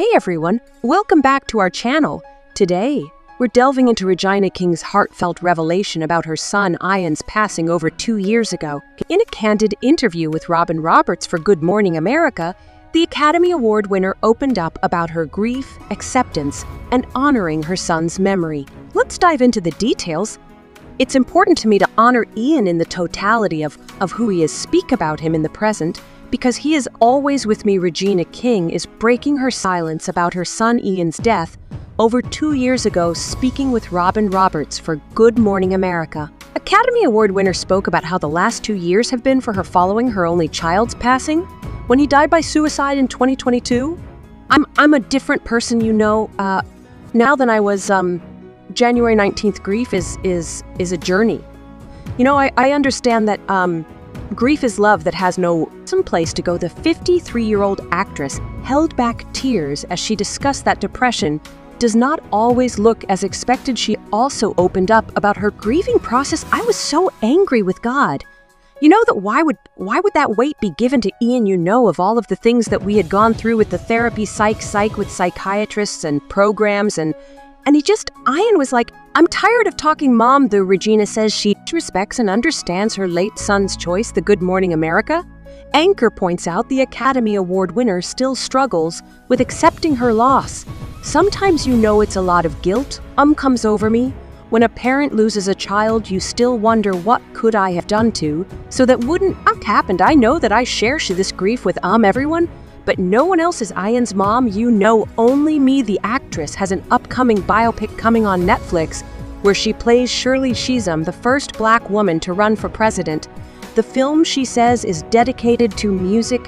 Hey everyone, welcome back to our channel. Today, we're delving into Regina King's heartfelt revelation about her son Ian's passing over two years ago. In a candid interview with Robin Roberts for Good Morning America, the Academy Award winner opened up about her grief, acceptance, and honoring her son's memory. Let's dive into the details. It's important to me to honor Ian in the totality of, of who he is, speak about him in the present, because he is always with me. Regina King is breaking her silence about her son Ian's death over two years ago, speaking with Robin Roberts for Good Morning America. Academy Award winner spoke about how the last two years have been for her following her only child's passing when he died by suicide in 2022. I'm, I'm a different person, you know, uh, now than I was. Um, January 19th grief is, is, is a journey. You know, I, I understand that um, Grief is love that has no place to go. The 53-year-old actress held back tears as she discussed that depression does not always look as expected. She also opened up about her grieving process. I was so angry with God. You know that why would why would that weight be given to Ian? You know of all of the things that we had gone through with the therapy psych psych with psychiatrists and programs and and he just Ian was like, I'm tired of talking mom, though Regina says she respects and understands her late son's choice, the Good Morning America. Anchor points out the Academy Award winner still struggles with accepting her loss. Sometimes you know it's a lot of guilt, um comes over me. When a parent loses a child, you still wonder what could I have done to, so that wouldn't have happened. I know that I share this grief with um everyone, but no one else is Ian's mom. You know only me, the actress, has an upcoming biopic coming on Netflix where she plays Shirley Chisholm, the first black woman to run for president. The film, she says, is dedicated to music,